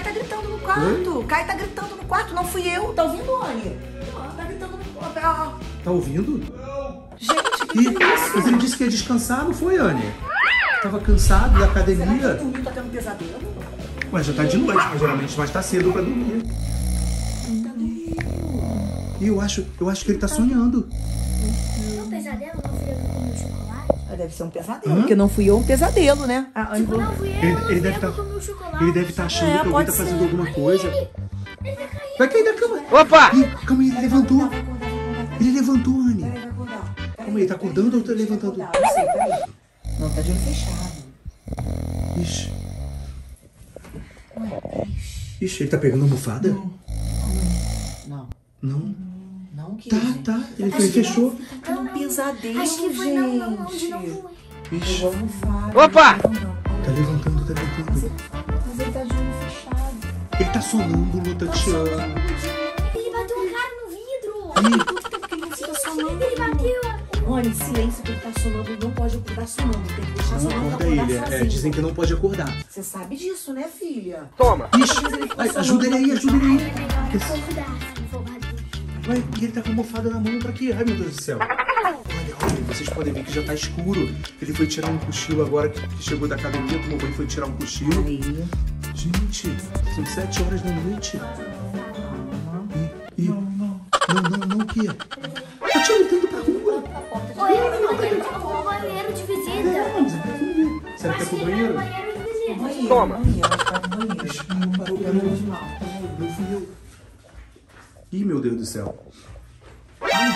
Caio tá gritando no quarto. Caio tá gritando no quarto, não fui eu. Tá ouvindo, Anne? Tá gritando no quarto. Ó. Tá ouvindo? Gente, que é isso? mas ele disse que ia descansar, não foi, Anne? Tava cansado da Será que academia. dormiu, tá tendo pesadelo? Ué, já tá de noite, mas geralmente mais tá cedo pra dormir. E eu acho, eu acho que ele tá sonhando. Não, pesadelo, Deve ser um pesadelo, porque não fui eu um pesadelo, né? A Anne Tipo, não fui eu, Ele, ele deve eu tá, comi o chocolate. ele deve estar achando É, que alguém tá ser. fazendo alguma coisa. Ele vai cair. Vai cair da cama. Opa! Ih, calma aí, ele levantou. Vai acordar, vai acordar. Ele levantou, Anne. Peraí, vai acordar. Calma aí, tá acordando ou tá levantando? Não, tá de olho fechado. Ixi. Ixi, ele tá pegando almofada? Não, Não. não que Tá, tá. Ele, ele fechou. Tá um pesadelo, Acho que foi não, não, não gente. foi. Pegou a almofada. Opa! Não, não. Tá levantando, tá levantando. Mas ele tá de olho fechado. Ele tá sonâmbulo, Tatiana. Ele bateu um cara no vidro. Ele não sonâmbulo? Ele bateu. Olha, silêncio que ele tá sonâmbulo. Não pode acordar sonâmbulo. Tem que deixar Não sonâmbulo acorda acordar ele. É, sozinho. dizem que não pode acordar. Você sabe disso, né, filha? Toma! Ixi, ai, ajuda ele aí, ajuda ele aí. É acordar. Ué, e ele tá com a almofada na mão pra quê? Ai, meu Deus do céu. Olha, olha, vocês podem ver que já tá escuro. Ele foi tirar um cochilo agora que que chegou da academia, tomou banho e foi tirar um cochilo. Aí. Gente, são sete horas da noite. E, e... Não, não. Não, não, não, o quê? Tá te indo pra rua. Oi, ele falou que ele foi pro banheiro de visita. Será que é pro Ele banheiro? vai pro banheiro de visita. Banheiro, Toma. Banheiro, que tá no banheiro. Parou, parou. Ih, meu Deus do céu.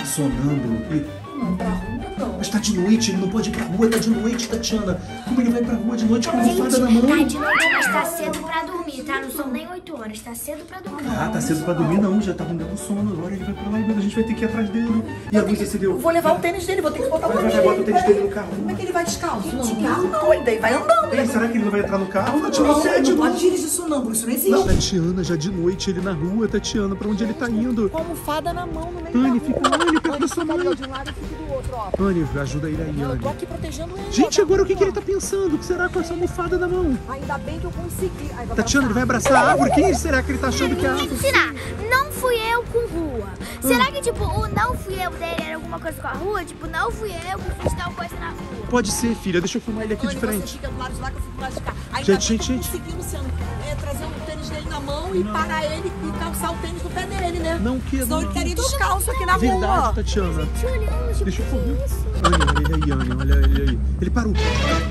Sonâmbulo. Ih, Não, pra rua não. Mas tá de noite, ele não pode ir pra rua, tá de noite, Tatiana. Como ele vai pra rua de noite com a almofada na mão? tá de noite, mas tá cedo pra dormir, tá? Não são nem 8 horas, tá cedo pra dormir. Ah, tá cedo pra dormir não, já tá com dando sono. Agora ele vai pra lá e a gente vai ter que ir atrás dele. E a luz Eu acendeu. vou levar o tênis dele, vou ter que botar o Vai, vai, tênis vai, bota o tênis dele no carro. Como é que ele vai descalço? Não, no carro não, ele daí vai andando. Ei, será que ele não vai entrar no carro? Tatiana, Não, é de não pode dirigir sonâmbulo, isso não existe. Não, Tatiana, já de noite, ele na rua, Tatiana, pra onde ele tá indo? Com a almofada na mão, no meio Anne, da fica, rua. Anne, perto da sua fica de um ó. Anne, ajuda ele aí, Não, eu tô Anne. aqui protegendo ele. Gente, agora o que, que ele tá pensando? O que será com essa almofada na mão? Ainda bem que eu consegui. Ai, vai Tatiana, ele vai abraçar a árvore? Quem será que ele tá achando que é a árvore? ensinar, não fui eu com rua. Será que, tipo, o não fui eu dele era alguma coisa com a rua? Tipo, não fui eu que fiz tal coisa na rua. Pode ser, filha. Deixa eu filmar ele aqui de Anne, Você frente. fica do lado de lá que eu fico do lado de cá. Ainda Gente, eu gente, consegui, Luciano, é, trazer o tênis dele na mão e parar ele e calçar o tênis no pé dele, né? Não que Senão não. ele estaria descalço aqui na Verdade, rua. Tatiana. Olhando, tipo, Deixa eu correr. olha ele aí, Anne. Olha ele aí. Ele parou.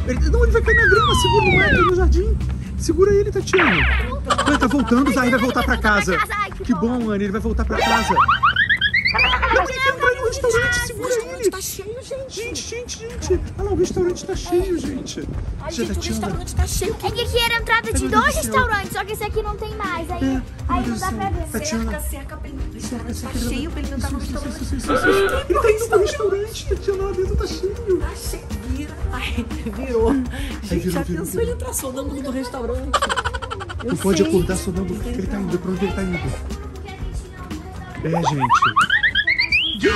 Ele- não, ele vai cair na grama. Segura no mato, no jardim. Segura ele, Tatiana. Vai, tá voltando. Ai, vai voltar pra casa. Ai, que Que bom, Anne. Ele vai voltar pra casa. Não, ele não vai no restaurante. O Segura restaurante ele. tá cheio, gente. Gente, gente, gente. Olha lá, o restaurante tá cheio, gente. Ai, gente, o Tatiana. restaurante tá cheio. É que aqui era a entrada de Deus dois restaurantes, só que esse aqui não tem mais. Aí, É, aí não dá pra ver. Tatiana. Cerca, cerca pra ele. O restaurante Cerca, tá cerca. cheio pra ele entrar no restaurante. isso, isso. Ele tá indo pro restaurante, Tatiana. Lá dentro tá cheio. Tá cheio. Vira. Ai, virou. Gente, já pensou ele entrar sonâmbulo no restaurante? Não pode acordar sonâmbulo. Ele tá indo. Pra onde ele tá indo? É, gente. Gente,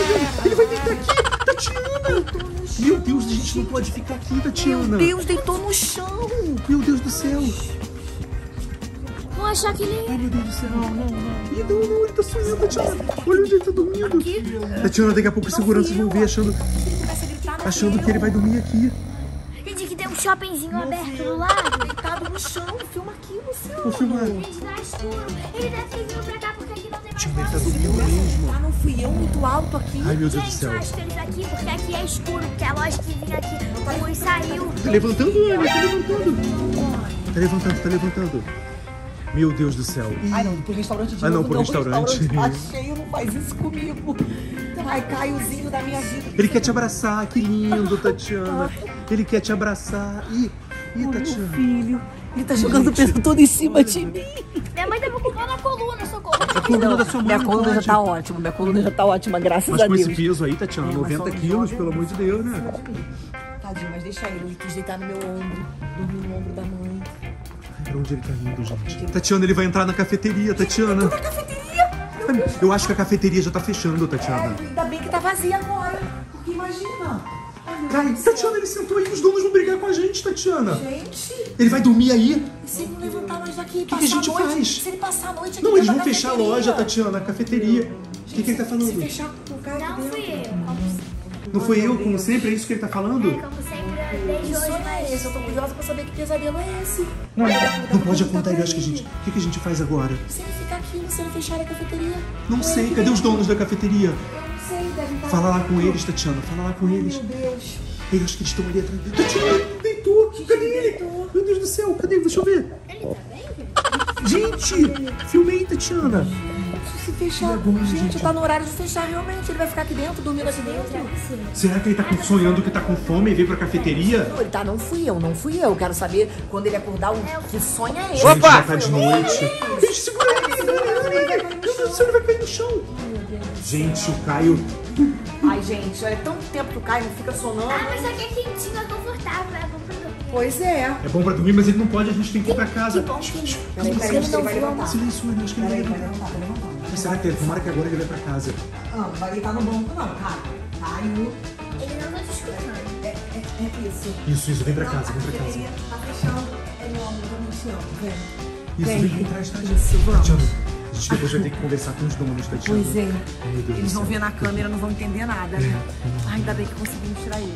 ele tá vai deitar aqui, Tatiana! Meu Deus, a gente não pode ficar aqui, Tatiana. Meu Deus, deitou no chão. Meu Deus do céu. Vão achar que ele... Ai, meu Deus do céu. Não, não, não. Ih, não, não, ele tá sonhando, Tatiana. Olha onde ele tá dormindo. Tatiana, daqui a pouco os seguranças vão ver achando, achando que ele vai dormir aqui. Gente, que tem um shoppingzinho aberto do lado. Deitado no chão. Filma aqui, Luciano. Vou filmar. Gente, tá escuro. Ele deve ter vindo pra cá porque ele tá luz. dormindo mesmo. Ah, não fui eu muito alto aqui. Ai, meu Deus do Gente, céu. eu acho que eles aqui, porque aqui é escuro, porque a loja que vinha aqui, a luz saiu. Tá levantando, Anne, tá levantando. Tá levantando, tá levantando. Meu Deus do céu. Ai, não, pro restaurante de Ah, não, novo, pro O restaurante. tá cheio, não faz isso comigo. Ai, Caiozinho da minha vida. Ele quer te abraçar, que lindo, Tatiana. Ele quer te abraçar. Ih, ih, Meu Tatiana. filho, ele tá jogando o peso todo em cima de mim. Minha mãe tava com na coluna, socorro. A coluna da sua mãe minha coluna já tá ótima, minha coluna já tá ótima, graças Mas a com esse Deus. peso aí, Tatiana, É, mas 90 só um quilos, jovem. pelo amor de Deus, né? Tadinho, mas deixa ele, ele quis deitar no meu ombro, dormir no ombro da mãe. Ai, pra onde ele tá indo, gente? Tatiana, ele vai entrar na cafeteria, Tatiana. Na cafeteria! Eu acho que a cafeteria já tá fechando, Tatiana. Ainda bem que tá vazia agora, porque imagina. Céu. Tatiana, ele sentou aí, os donos vão brigar com a gente, Tatiana. Gente, Ele vai dormir aí? e se não levantar mais daqui? aqui e que a passar gente a noite. faz? Se ele passar a noite aqui Não, eles vão fechar a loja, Tatiana, a cafeteria. O que, que ele tá Se falando? fechar com o cara Não fui eu, como sempre. Não foi eu, como sempre? É isso que ele tá falando? É, como sempre, desde Que hoje, sonho é esse? Eu tô curiosa pra saber que pesadelo é esse. Não, não pode apontar, eu acho que a gente. O que, que a gente faz agora? Se ele ficar aqui, se ele fechar a cafeteria. Não sei, ele cadê os dentro. donos da cafeteria? Eu não sei, devem estar. Fala lá com eles, Tatiana, fala lá com Ai, eles. Meu Deus. Eu acho que eles estão ali atrás dele. Tatiana, ele deitou! Cadê ele? Meu Deus do céu, cadê? Deixa eu ver. Ele tá bem? Gente, filmei, Tatiana. Se fechar. agora, gente, gente? tá no horário de fechar realmente. Ele vai ficar aqui dentro, dormindo aqui dentro. Será que ele tá com- sonhando que tá com fome e veio pra cafeteria? Não, ele tá, não fui eu, não fui eu. Quero saber quando ele acordar, o que sonho é esse? Gente, já tá de noite. Gente, segura ele, segura ele. Meu Deus do céu, ele vai cair no chão. Gente, o Caio. Ai, gente, olha, é tanto tempo que o Caio não fica sonando. Ah, mas aqui é quentinho, é confortável, é bom pra dormir. Pois é. É bom pra dormir, mas ele não pode, a gente tem que ir pra casa. Peraí, peraí, acho que ele vai levantar. Silêncio, acho que ele vai Peraí, vai levantar. Vai será que ele, tomara que agora ele vai pra casa? Não, não vai deitar no banco, não, cara. Caio. Ele não tá te escutando. É, é, é isso. Isso, isso, vem pra Não, casa, vem pra casa. Tá fechando. É meu amor, eu não te amo. Vem. Isso, Vem. vem por trás, tá? Isso, vamos. A gente depois vai ter que conversar com os donos, Tatiana. Pois é. Eles vão céu. ver na câmera, não vão entender nada, É. né? Ai, ainda bem que conseguimos tirar ele.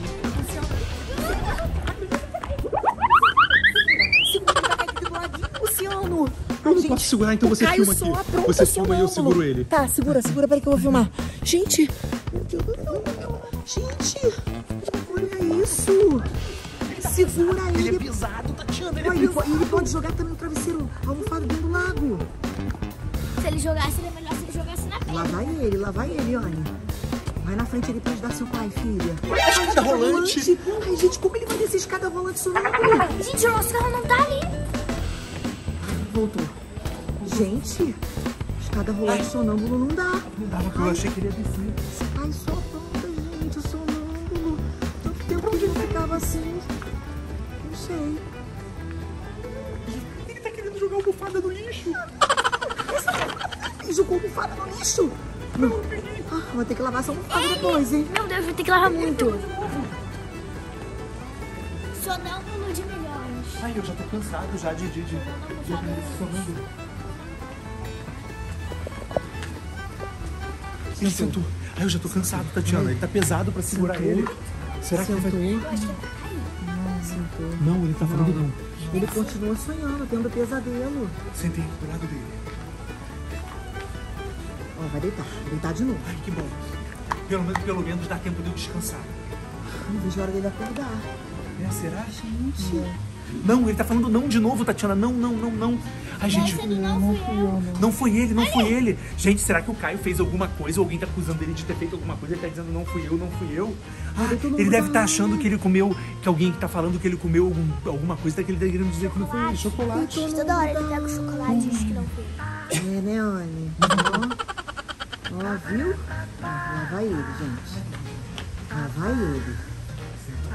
Luciano. Eu não posso segurar, então você Caio filma aqui. pronto, Você filma e eu seguro ele. Tá, segura, segura, peraí que eu vou filmar. Gente, meu Deus do céu. Gente, olha isso. Segura ele. Ele é pesado, Tatiana, ele Olha, é ele, ele pode jogar também o travesseiro almofado dentro do lago. Se ele jogasse, seria melhor se ele jogasse na Lá pedra. vai ele, lá vai ele, Anne. Vai na frente ali pra ajudar seu pai, filha. A escada rolante. Ai, gente, como ele vai descer escada rolante sonâmbula? Gente, o nosso carro não tá ali. Voltou. Gente, escada rolante sonâmbulo não dá. Não dava porque eu achei que ele ia descer. Ai, só banda, gente, o sonâmbulo. Tanto tempo que ele ficava assim. Não sei. Ele tá querendo jogar almofada no lixo. Ele jogou almofada no lixo. Não. Ah, vou ter que lavar essa almofada depois, hein? Meu Deus, vai ter que lavar muito. Sonâmbulo de milhões. Ai, eu já tô cansado já de, de, de, de aprender esse sonâmbulo. Ele sentou. Ai, eu já tô cansado, Tatiana. Ele tá pesado pra segurar Sentou. ele. Será que ele vai... Não, sentou. Não, ele tá falando não. Ele continua sonhando, tendo pesadelo. Sentei do lado dele. Ó, vai deitar. Deitar de novo. Ai, que bom. Pelo menos, pelo menos dá tempo de eu descansar. Não vejo a hora dele acordar. É, será? Gente. Não, ele tá falando não de novo, Tatiana. Não, não, não, não. Ai, gente. Não fui eu. Não foi ele, não foi ele. Gente, será que o Caio fez alguma coisa? Ou alguém tá acusando ele de ter feito alguma coisa? Ele tá dizendo não fui eu, não fui eu. Ah, ele deve estar tá- achando que ele comeu, que alguém tá falando que ele comeu algum- alguma coisa, tá que ele tá querendo dizer que não foi ele. Chocolate. Toda hora ele pega o chocolate e diz que não fui. É, né, Anne? Ó, ó, viu? Ó, lá vai ele, gente. Lá vai ele.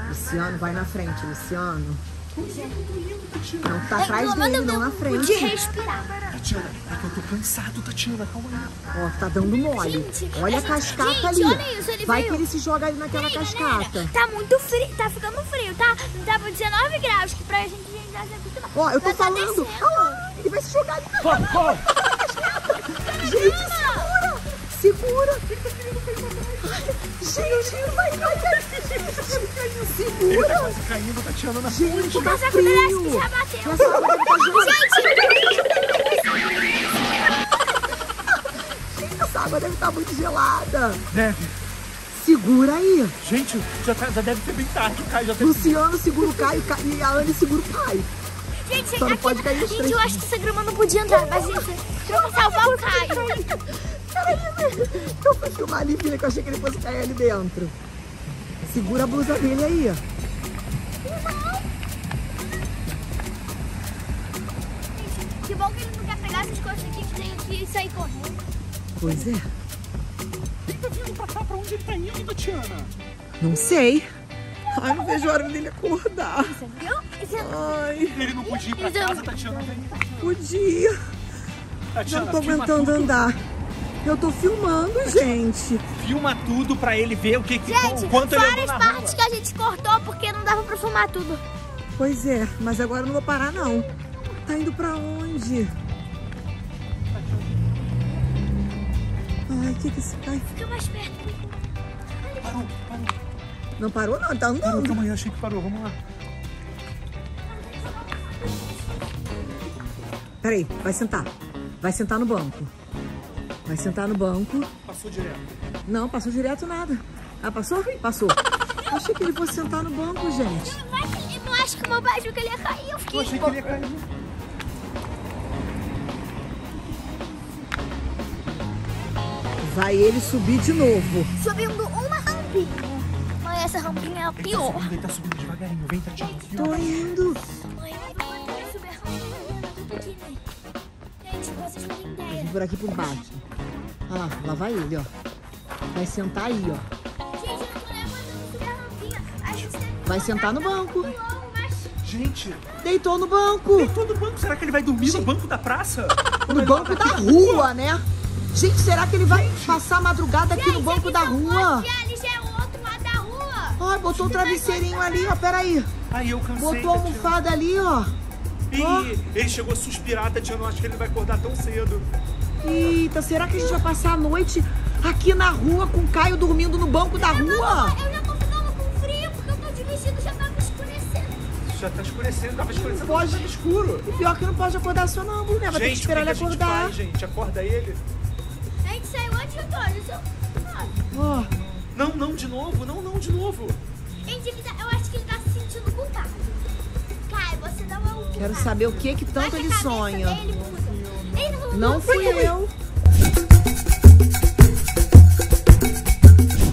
Luciano, vai na frente, Luciano. Não tá atrás dele, não na frente. respirar. Tatiana, é que eu tô cansado, Tatiana. Calma aí. Ó, tá dando mole. Gente, Olha a cascata gente, ali. olha isso, ele Vai veio. que ele se joga ali naquela Peraí, cascata. galera, Tá muito frio, tá ficando frio, tá? Tava 19 graus, que pra gente já se acostumar. Ó, eu tô Já tá falando. Ah, ele vai se jogar ali na Gente, segura! Segura! Ai, Gente, vai cair! Segura! Caindo, Tatiana, na Gente, tá Mas acontece que frio! já bateu. Essa água deve tá gelada. Essa água deve estar muito gelada. Deve. Segura aí. Gente, já, tá- já deve ser bem tarde. O Caio já deve Luciano segura o Caio Ca- e a Anne segura o pai. Gente, Só não aqui- pode cair gente, eu acho que essa grama não podia andar, mas gente, pra salvar o Caio. Eu fui filmar ali, filha, que eu achei que ele fosse cair ali dentro. Segura a blusa dele aí. Que bom que ele não quer pegar essas coisas aqui que tem que sair correndo. Pois é. Ele tá vindo pra cá, pra onde ele tá indo, Tatiana? Não sei. Ai, não vejo a hora dele acordar. Você viu? Isso é- Ai, Ele não podia ir pra Então- casa, Tatiana. Podia. Já Tatiana, não tô aguentando tudo. andar. Eu tô filmando, gente. Filma tudo pra ele ver o que, que Gente, o quanto ele andou várias na partes rua. que a gente cortou porque não dava pra filmar tudo. Pois é, mas agora eu não vou parar, não. Tá indo pra onde? Ai, o que que esse cai? Fica mais perto. Parou, parou. Não parou não, tá Parou, andando. calma aí, achei que parou. Vamos lá. Peraí, vai sentar. Vai sentar no banco. Vai sentar no banco. Passou direto. Não, passou direto nada. Ah, passou? Passou. Achei que ele fosse sentar no banco, gente. Vai que ele- Eu acho que o meu que ele ia cair. Eu Eu fiquei. achei que ele ia cair. Vai ele subir de novo. Subindo uma rampinha. Mãe, essa rampinha é a Ele tá pior. subindo, ele tá subindo devagarinho. Vem, Tatiana. Tô indo. Mãe, eu não aguento subir a rampinha. Tudo aqui, né? Gente, vocês não têm ideia. Vem por aqui por baixo. Olha lá, lá vai ele, ó. Vai sentar aí, ó. Gente, gente Vai sentar no banco. Gente, Deitou no banco. deitou no banco. Será que ele vai dormir no banco da praça? No banco da rua, né? Gente, será que ele vai passar a madrugada aqui no banco da rua? Ali já o outro lado da rua. Ó, botou um travesseirinho ali, ó. Peraí. Aí eu cansei. Botou a almofada ali, ó. Ih, ele chegou a suspirar, Tatiana. Eu acho que ele vai acordar tão cedo. Eita, será que a gente vai passar a noite aqui na rua com o Caio dormindo no banco da rua? Eu já tô ficando com frio porque eu tô já tava escurecendo. Já tá escurecendo, tava escurecendo. Pode. Tava escuro. E pior que não pode acordar sonâmbulo, né? Vai ter que Gente, o que, esperar que ele gente acordar. faz, gente? Acorda ele? A gente saiu antes de Antônio. Ah, Ó, Não, não, de novo. Não, não, de novo. Gente, tá- eu acho que ele tá se sentindo culpado. Caio, você não é o culpado. quero saber o que que tanto ele sonha. dele, não, fui eu.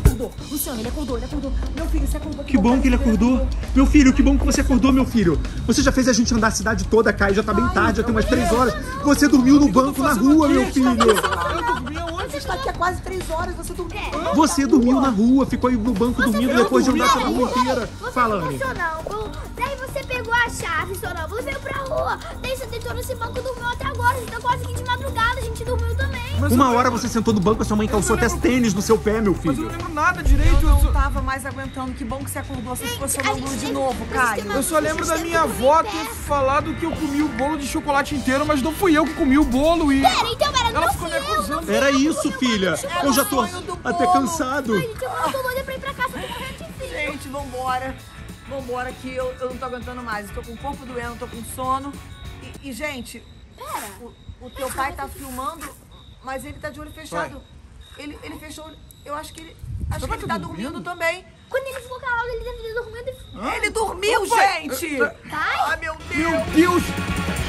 Acordou. Luciano, ele acordou, ele acordou. Meu filho, você acordou. Que bom que ele acordou. Meu filho, que bom que você acordou, meu filho. Você já fez a gente andar a cidade toda, Caio. Já tá bem tarde, já tem umas três horas. Você dormiu no banco na rua, meu filho. Eu dormi aonde? Você está aqui há quase três horas, você dormiu. Você dormiu na rua, ficou aí no banco dormindo depois de andar pela rua inteira. Fala, Anne. A chave, sonâmbulo, veio pra rua. Daí você deitou nesse banco e dormiu até agora. A gente tá quase aqui de madrugada, a gente dormiu também. Uma hora você sentou no banco, a sua mãe calçou até tênis no seu pé, meu Mas eu filho. não lembro nada direito. Eu Eu não só, tava mais aguentando. Que bom que você acordou. Você ficou sonâmbulo de novo, Caio. uma- eu só lembro da minha avó ter falado que eu comi o bolo de chocolate inteiro, mas não fui eu que comi o bolo e. Pera, então era Ela não ficou me acusando. Era eu, isso, filha. Eu já tô até cansado. Ai, gente, eu tô doida pra ir pra casa, tô morrendo de frio. Gente, vambora. Vambora que eu, eu não tô aguentando mais. Eu tô com o corpo doendo, tô com sono. E, e, gente, Pera. o, o teu pai tá filmando, mas ele tá de olho fechado. Ele, ele fechou. Eu acho que ele. Acho que pai ele tá tá dormindo também. Quando ele ficou calado, ele deve ter dormido e... Ele dormiu, gente! Ai, meu Deus! Meu Deus!